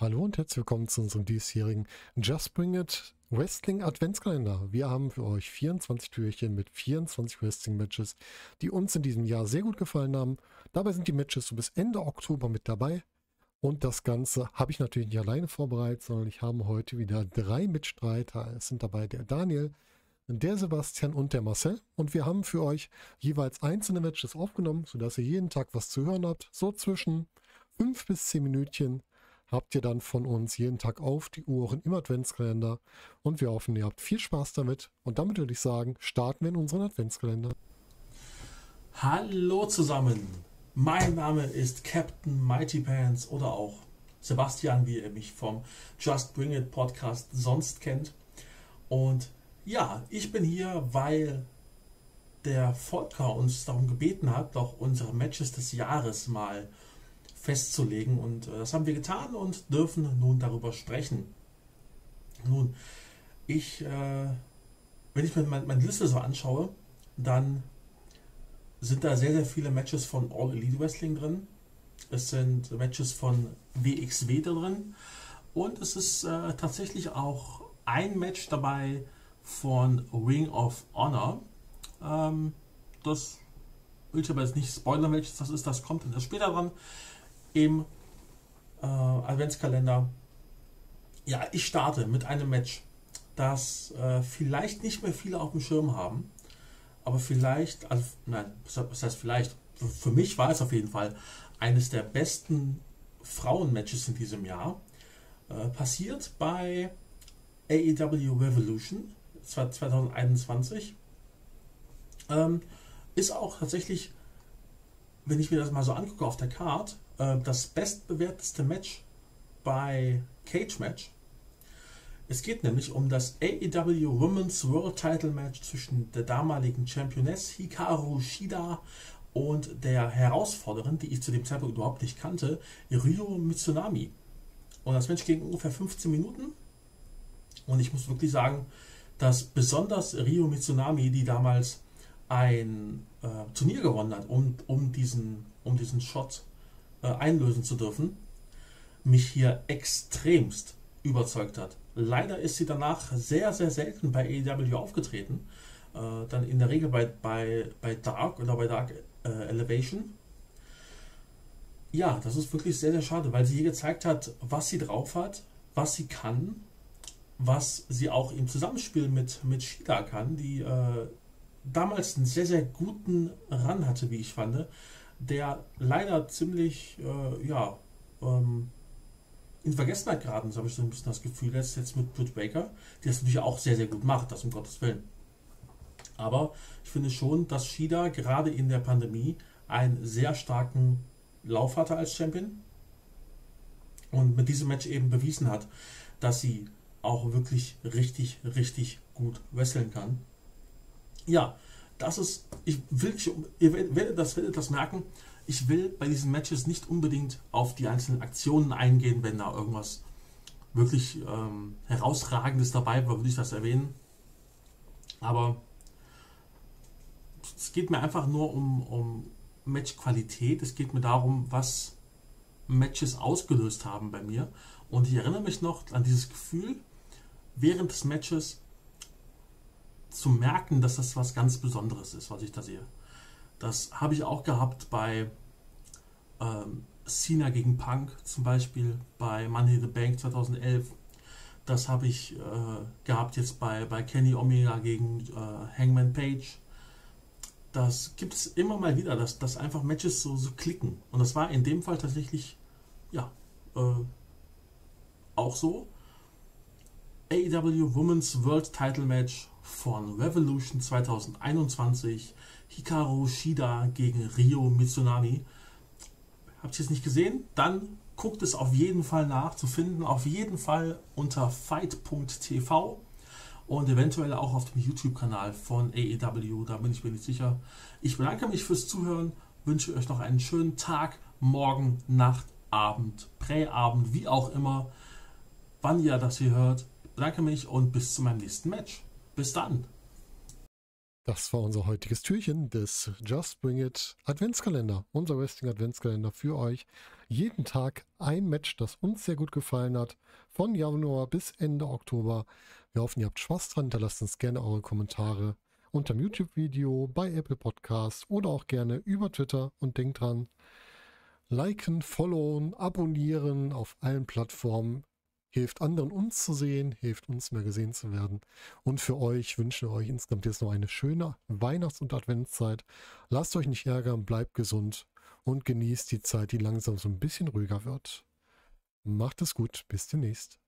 Hallo und herzlich willkommen zu unserem diesjährigen Just Bring It Wrestling Adventskalender. Wir haben für euch 24 Türchen mit 24 Wrestling-Matches, die uns in diesem Jahr sehr gut gefallen haben. Dabei sind die Matches so bis Ende Oktober mit dabei. Und das Ganze habe ich natürlich nicht alleine vorbereitet, sondern ich habe heute wieder drei Mitstreiter. Es sind dabei der Daniel, der Sebastian und der Marcel. Und wir haben für euch jeweils einzelne Matches aufgenommen, sodass ihr jeden Tag was zu hören habt. So zwischen 5 bis 10 Minütchen habt ihr dann von uns jeden Tag auf die Uhren im Adventskalender und wir hoffen, ihr habt viel Spaß damit. Und damit würde ich sagen, starten wir in unseren Adventskalender. Hallo zusammen, mein Name ist Captain Mighty Pants oder auch Sebastian, wie ihr mich vom Just Bring It Podcast sonst kennt. Und ja, ich bin hier, weil der Volker uns darum gebeten hat, doch unsere Matches des Jahres mal festzulegen. Und äh, das haben wir getan und dürfen nun darüber sprechen. Nun, ich, äh, wenn ich mir meine, meine Liste so anschaue, dann sind da sehr, sehr viele Matches von All Elite Wrestling drin. Es sind Matches von WXW drin. Und es ist äh, tatsächlich auch ein Match dabei von Ring of Honor. Ähm, das will ich aber jetzt nicht spoilern, welches das ist. Das kommt dann erst später dran im äh, Adventskalender. Ja, ich starte mit einem Match, das äh, vielleicht nicht mehr viele auf dem Schirm haben, aber vielleicht, also nein, was heißt vielleicht? Für, mich war es auf jeden Fall eines der besten Frauenmatches in diesem Jahr. Äh, passiert bei AEW Revolution 2021. Ähm, ist auch tatsächlich, wenn ich mir das mal so angucke auf der Card, äh, das bestbewerteste Match bei Cage Match. Es geht nämlich um das AEW Women's World Title Match zwischen der damaligen Championess Hikaru Shida und der Herausforderin, die ich zu dem Zeitpunkt überhaupt nicht kannte, Ryo Mitsunami. Und das Match ging ungefähr 15 Minuten. Und ich muss wirklich sagen, dass besonders Ryo Mitsunami, die damals ein äh, Turnier gewonnen hat, um, um, diesen, um diesen Shot äh, einlösen zu dürfen, mich hier extremst überzeugt hat. Leider ist sie danach sehr, sehr selten bei AEW aufgetreten. Äh, dann in der Regel bei, bei, bei Dark oder bei Dark äh, Elevation. Ja, das ist wirklich sehr, sehr schade, weil sie hier gezeigt hat, was sie drauf hat, was sie kann, was sie auch im Zusammenspiel mit, mit Shida kann, die äh, damals einen sehr, sehr guten Run hatte, wie ich fand der leider ziemlich, äh, ja, ähm, in Vergessenheit geraten ist, habe ich so ein bisschen das Gefühl, jetzt, jetzt mit Britt Baker, die das natürlich auch sehr, sehr gut macht, das um Gottes Willen. Aber ich finde schon, dass Shida gerade in der Pandemie einen sehr starken Lauf hatte als Champion und mit diesem Match eben bewiesen hat, dass sie auch wirklich richtig, richtig gut wresteln kann. Ja, das ist, ich will, ihr werdet das, werdet das merken, ich will bei diesen Matches nicht unbedingt auf die einzelnen Aktionen eingehen, wenn da irgendwas wirklich ähm, herausragendes dabei war, würde ich das erwähnen. Aber es geht mir einfach nur um, um Matchqualität. Es geht mir darum, was Matches ausgelöst haben bei mir. Und ich erinnere mich noch an dieses Gefühl während des Matches, zu merken, dass das was ganz Besonderes ist, was ich da sehe. Das habe ich auch gehabt bei ähm, Cena gegen Punk zum Beispiel, bei Money in the Bank 2011. Das habe ich äh, gehabt jetzt bei, bei Kenny Omega gegen äh, Hangman Page. Das gibt es immer mal wieder, dass, dass einfach Matches so, so klicken. Und das war in dem Fall tatsächlich, ja, äh, auch so. AEW Women's World Title Match von Revolution 2021. Hikaru Shida gegen Ryo Mitsunami. Habt ihr es nicht gesehen? Dann guckt es auf jeden Fall nach zu finden. Auf jeden Fall unter fight.tv und eventuell auch auf dem YouTube-Kanal von AEW. Da bin ich mir nicht sicher. Ich bedanke mich fürs Zuhören, wünsche euch noch einen schönen Tag, Morgen, Nacht, Abend, Präabend, wie auch immer, wann ihr das hier hört. Ich bedanke mich und bis zu meinem nächsten Match. Bis dann. Das war unser heutiges Türchen des Just Bring It Adventskalender. Unser Wrestling Adventskalender für euch. Jeden Tag ein Match, das uns sehr gut gefallen hat. Von Januar bis Ende Oktober. Wir hoffen, ihr habt Spaß dran. Hinterlasst uns gerne eure Kommentare unter dem YouTube-Video, bei Apple Podcasts oder auch gerne über Twitter. Und denkt dran, liken, followen, abonnieren auf allen Plattformen hilft anderen uns zu sehen, hilft uns mehr gesehen zu werden. Und für euch wünschen wir euch insgesamt jetzt noch eine schöne Weihnachts- und Adventszeit. Lasst euch nicht ärgern, bleibt gesund und genießt die Zeit, die langsam so ein bisschen ruhiger wird. Macht es gut, bis demnächst.